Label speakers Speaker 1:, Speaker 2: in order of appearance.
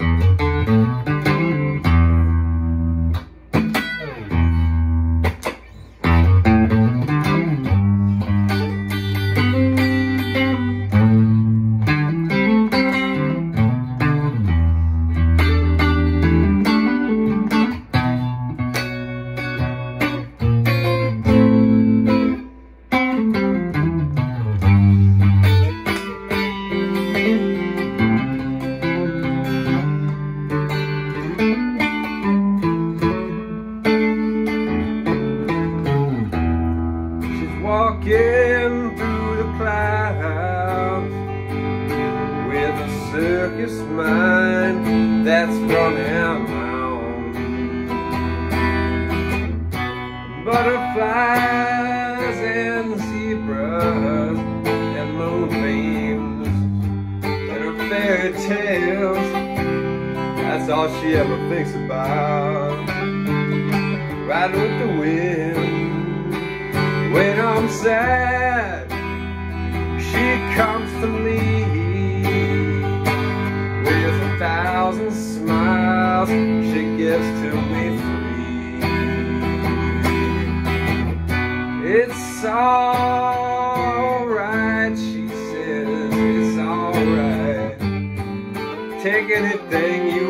Speaker 1: Mm-hmm. Walking through the clouds with a circus mind that's running round. Butterflies and zebras and moonbeams and her fairy tales. That's all she ever thinks about. Riding with the wind when I'm sad, she comes to me with a thousand smiles she gives to me free. It's alright, she says, it's alright. Take anything you